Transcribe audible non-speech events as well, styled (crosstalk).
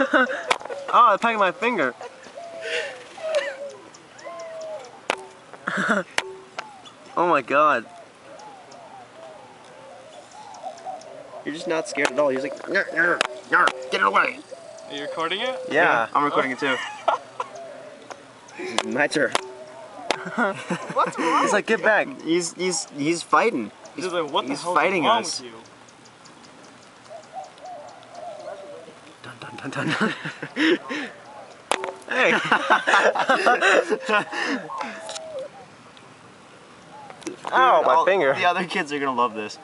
oh, it's pegging my finger. (laughs) oh my god. You're just not scared at all. You're just like, "Nyar, nyar, nyar, get it away. Are you recording it? Yeah, I'm recording it too. (laughs) my turn. What's wrong? He's like, get back. He's he's he's fighting. He's just like, what the he's hell fighting is wrong us. with you? Dun, dun, dun, dun, dun. hey. (laughs) (laughs) Ow, my All- finger. The other kids are gonna love this.